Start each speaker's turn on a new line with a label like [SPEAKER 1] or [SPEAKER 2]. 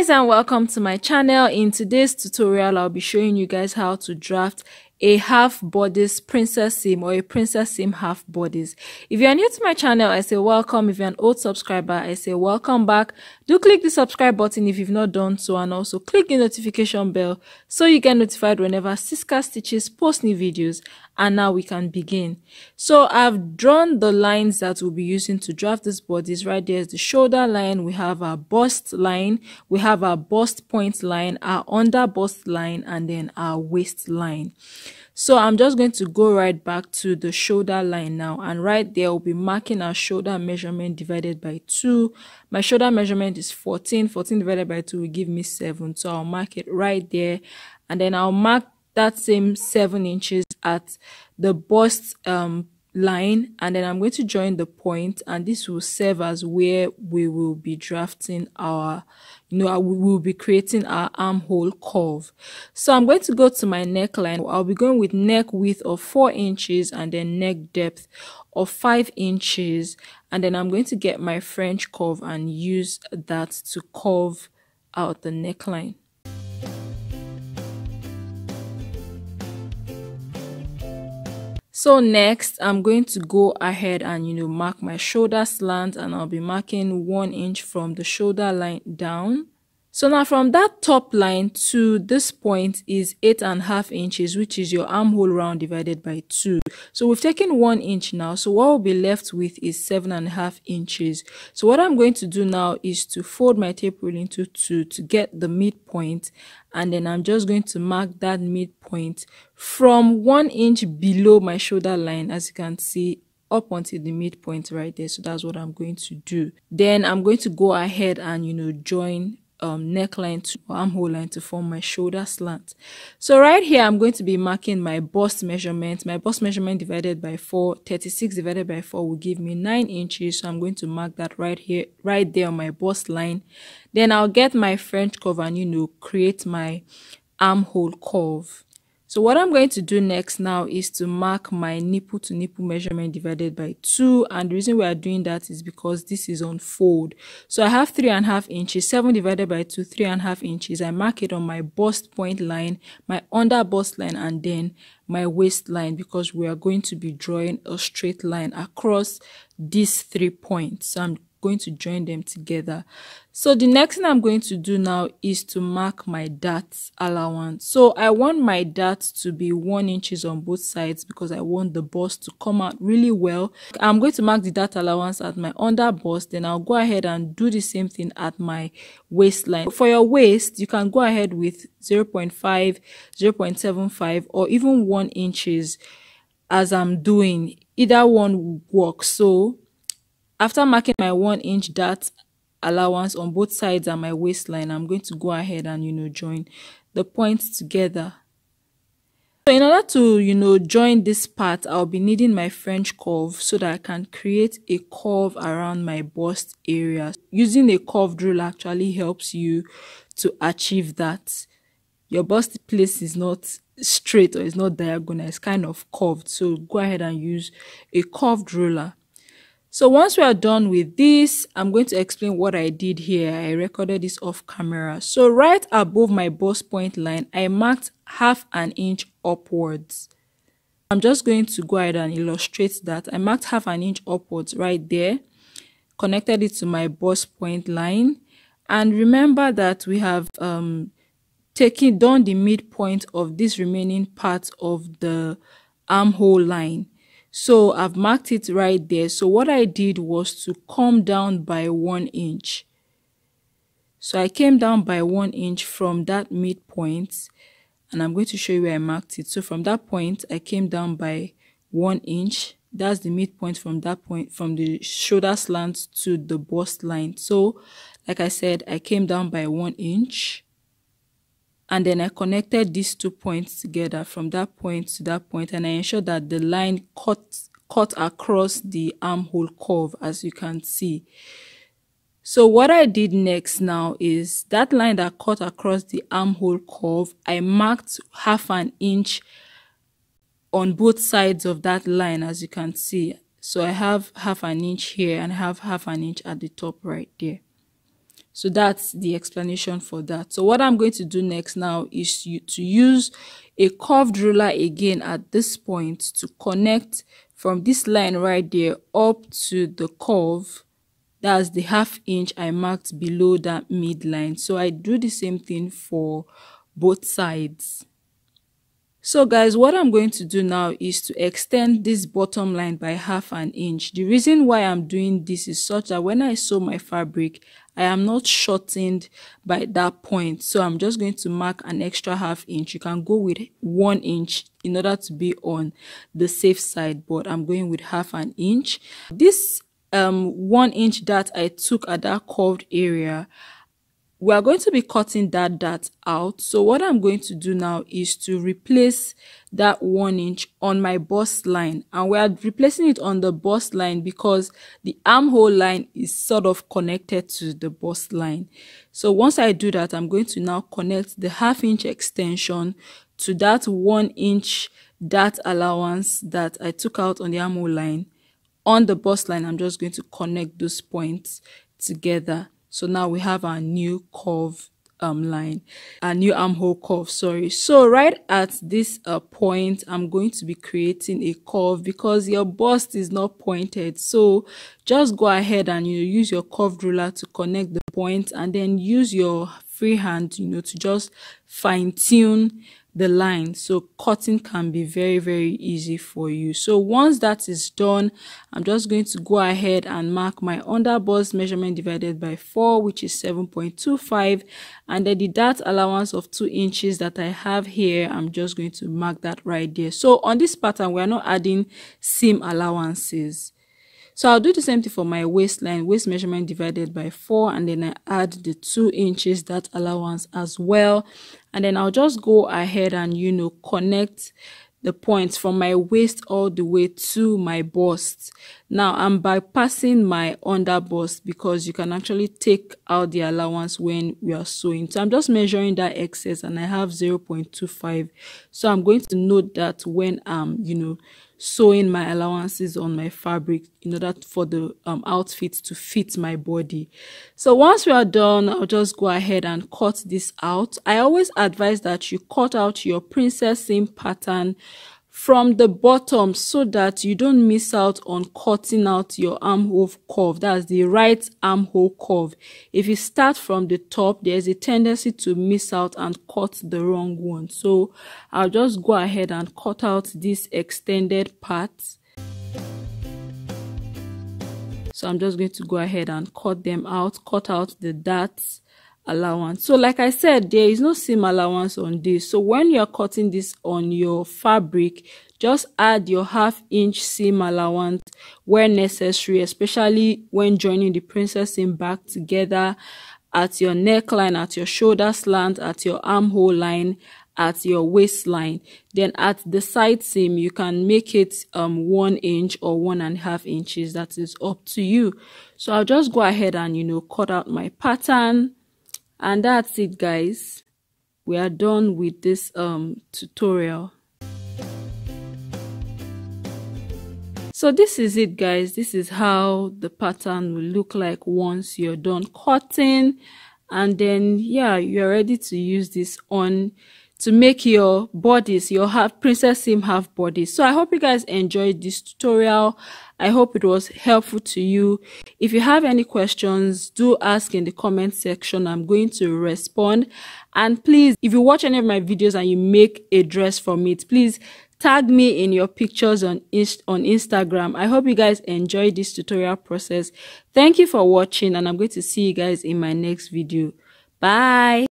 [SPEAKER 1] guys and welcome to my channel. In today's tutorial i'll be showing you guys how to draft a half bodice princess seam or a princess seam half bodice if you are new to my channel i say welcome. If you're an old subscriber i say welcome back. Do click the subscribe button if you've not done so and also click the notification bell so you get notified whenever Cisca Stitches post new videos and now we can begin. So i've drawn the lines that we'll be using to draft this bodice right there is the shoulder line. We have our bust line. We have our bust point line our under bust line and then our waist line. So i'm just going to go right back to the shoulder line now. And right there we'll be marking our shoulder measurement divided by 2 my shoulder measurement is 14 14 divided by 2 will give me 7 so i'll mark it right there. And then i'll mark that same 7 inches at the bust um, line and then I'm going to join the point and this will serve as where we will be drafting our you know we will be creating our armhole curve. So I'm going to go to my neckline I'll be going with neck width of 4 inches and then neck depth of 5 inches and then I'm going to get my French curve and use that to curve out the neckline So next, I'm going to go ahead and, you know, mark my shoulder slant and I'll be marking one inch from the shoulder line down. So now from that top line to this point is eight and a half inches, which is your armhole round divided by two. So we've taken one inch now. So what we'll be left with is seven and a half inches. So what I'm going to do now is to fold my tape rule into two to get the midpoint. And then I'm just going to mark that midpoint from one inch below my shoulder line, as you can see up until the midpoint right there so that's what i'm going to do then i'm going to go ahead and you know join um, neckline to armhole line to form my shoulder slant. So right here, I'm going to be marking my bust measurement. My bust measurement divided by 4, 36 divided by 4 will give me 9 inches. So I'm going to mark that right here, right there on my bust line. Then I'll get my French curve and, you know, create my armhole curve. So what I'm going to do next now is to mark my nipple to nipple measurement divided by 2 and the reason we are doing that is because this is on fold. So I have three and a half inches, 7 divided by 2, three and a half inches. I mark it on my bust point line, my under bust line and then my waistline because we are going to be drawing a straight line across these three points. So I'm going to join them together. So the next thing I'm going to do now is to mark my dart allowance. So I want my dart to be one inches on both sides because I want the bust to come out really well. I'm going to mark the dart allowance at my under bust. Then I'll go ahead and do the same thing at my waistline. For your waist, you can go ahead with 0.5, 0.75 or even 1 inches as I'm doing. Either one works. So after marking my 1 inch dart allowance on both sides and my waistline, I'm going to go ahead and, you know, join the points together. So in order to, you know, join this part, I'll be needing my French curve so that I can create a curve around my bust area. Using a curved rule actually helps you to achieve that. Your bust place is not straight or it's not diagonal, it's kind of curved. So go ahead and use a curved ruler. So once we are done with this, I'm going to explain what I did here. I recorded this off camera. So right above my bust point line, I marked half an inch upwards. I'm just going to go ahead and illustrate that. I marked half an inch upwards right there, connected it to my bust point line. And remember that we have um, taken down the midpoint of this remaining part of the armhole line. So I've marked it right there. So what I did was to come down by one inch. So I came down by one inch from that midpoint and I'm going to show you where I marked it. So from that point, I came down by one inch. That's the midpoint from that point, from the shoulder slant to the bust line. So like I said, I came down by one inch and then I connected these two points together from that point to that point and I ensured that the line cut cut across the armhole curve as you can see. So what I did next now is that line that cut across the armhole curve, I marked half an inch on both sides of that line as you can see. So I have half an inch here and I have half an inch at the top right there. So that's the explanation for that. So what i'm going to do next now is to use a curved ruler again at this point to connect from this line right there up to the curve. That's the half inch i marked below that midline. So i do the same thing for both sides so guys, what I'm going to do now is to extend this bottom line by half an inch. The reason why I'm doing this is such that when I sew my fabric, I am not shortened by that point. So I'm just going to mark an extra half inch. You can go with one inch in order to be on the safe side, but I'm going with half an inch. This um one inch that I took at that curved area, we are going to be cutting that dart out. So what i'm going to do now is to replace that one inch on my bust line. And we are replacing it on the bust line because the armhole line is sort of connected to the bust line. So once i do that i'm going to now connect the half inch extension to that one inch dart allowance that i took out on the armhole line. On the bust line i'm just going to connect those points together so now we have our new curve um, line, a new armhole curve, sorry. So right at this uh, point, I'm going to be creating a curve because your bust is not pointed. So just go ahead and you know, use your curved ruler to connect the point and then use your free hand, you know, to just fine tune the line. So cutting can be very very easy for you. So once that is done i'm just going to go ahead and mark my under bust measurement divided by 4 which is 7.25 and then the dart allowance of 2 inches that i have here i'm just going to mark that right there. So on this pattern we are not adding seam allowances so I'll do the same thing for my waistline, waist measurement divided by 4 and then I add the 2 inches that allowance as well. And then I'll just go ahead and, you know, connect the points from my waist all the way to my bust. Now I'm bypassing my under bust because you can actually take out the allowance when we are sewing. So I'm just measuring that excess and I have 0.25. So I'm going to note that when I'm, you know, sewing my allowances on my fabric in order for the um, outfit to fit my body. So once we are done, I'll just go ahead and cut this out. I always advise that you cut out your princess seam pattern from the bottom so that you don't miss out on cutting out your armhole curve. That's the right armhole curve. If you start from the top there's a tendency to miss out and cut the wrong one. So i'll just go ahead and cut out this extended part. So i'm just going to go ahead and cut them out cut out the darts allowance. So like i said there is no seam allowance on this. So when you're cutting this on your fabric just add your half inch seam allowance where necessary especially when joining the princess seam back together at your neckline at your shoulder slant at your armhole line at your waistline. Then at the side seam you can make it um one inch or one and a half inches. That is up to you. So i'll just go ahead and you know cut out my pattern and that's it guys. We are done with this um tutorial. So this is it guys. This is how the pattern will look like once you're done cutting. And then yeah you're ready to use this on to make your bodice your half princess seam half bodice. So i hope you guys enjoyed this tutorial. I hope it was helpful to you. If you have any questions do ask in the comment section. I'm going to respond. And please if you watch any of my videos and you make a dress from it please tag me in your pictures on on instagram. I hope you guys enjoyed this tutorial process. Thank you for watching and i'm going to see you guys in my next video. Bye